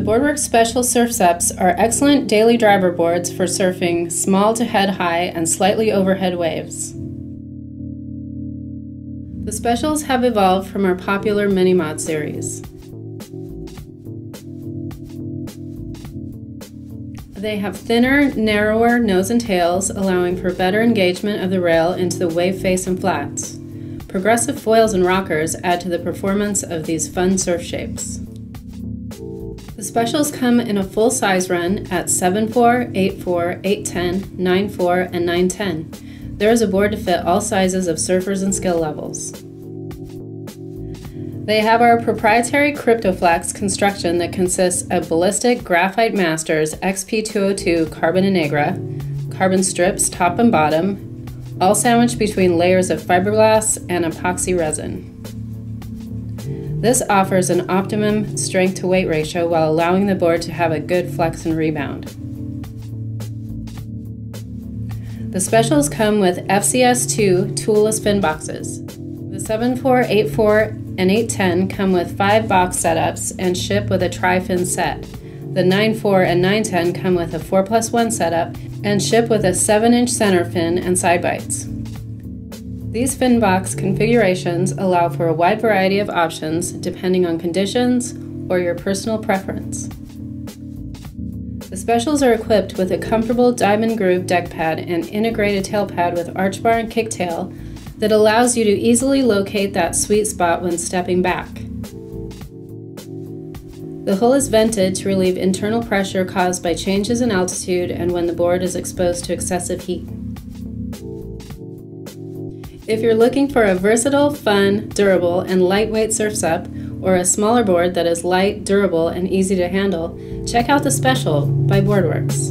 The Boardworks Special Surf Sups are excellent daily driver boards for surfing small to head high and slightly overhead waves. The specials have evolved from our popular mini mod series. They have thinner, narrower nose and tails, allowing for better engagement of the rail into the wave face and flats. Progressive foils and rockers add to the performance of these fun surf shapes. The specials come in a full size run at 7.4, 8.4, 8.10, 9.4, and 9.10. There is a board to fit all sizes of surfers and skill levels. They have our proprietary CryptoFlex construction that consists of ballistic graphite masters XP202 carbon Negra, carbon strips top and bottom, all sandwiched between layers of fiberglass and epoxy resin. This offers an optimum strength to weight ratio while allowing the board to have a good flex and rebound. The specials come with FCS2 toolless fin boxes. The 7484 and 810 come with 5 box setups and ship with a tri-fin set. The 94 and 910 come with a 4 plus 1 setup and ship with a 7 inch center fin and side bites. These fin box configurations allow for a wide variety of options depending on conditions or your personal preference. The specials are equipped with a comfortable diamond groove deck pad and integrated tail pad with arch bar and kicktail that allows you to easily locate that sweet spot when stepping back. The hull is vented to relieve internal pressure caused by changes in altitude and when the board is exposed to excessive heat. If you're looking for a versatile, fun, durable, and lightweight surf sup, or a smaller board that is light, durable, and easy to handle, check out the Special by Boardworks.